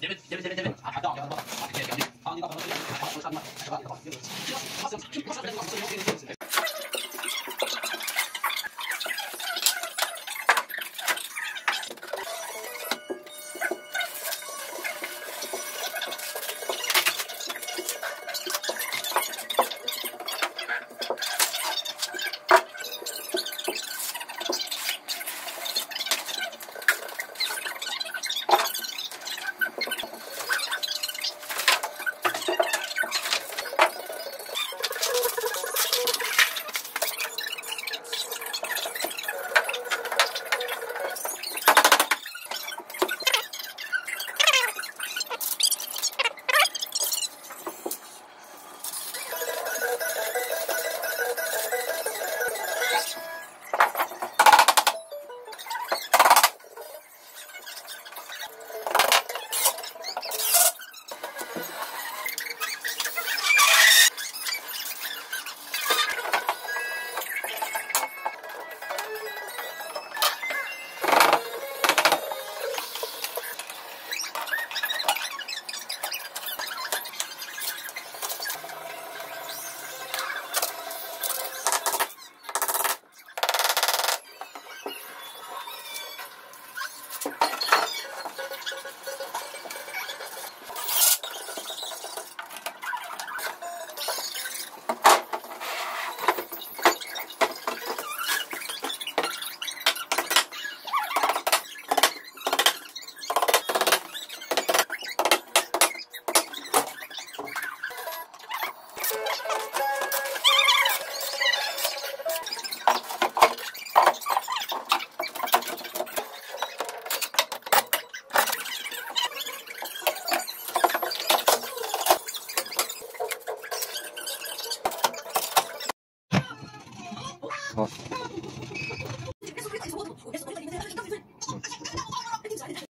别别别别别别别啊！看到，好，谢谢兄弟。好，你到朋友圈，好，我上你们，是吧？好，好。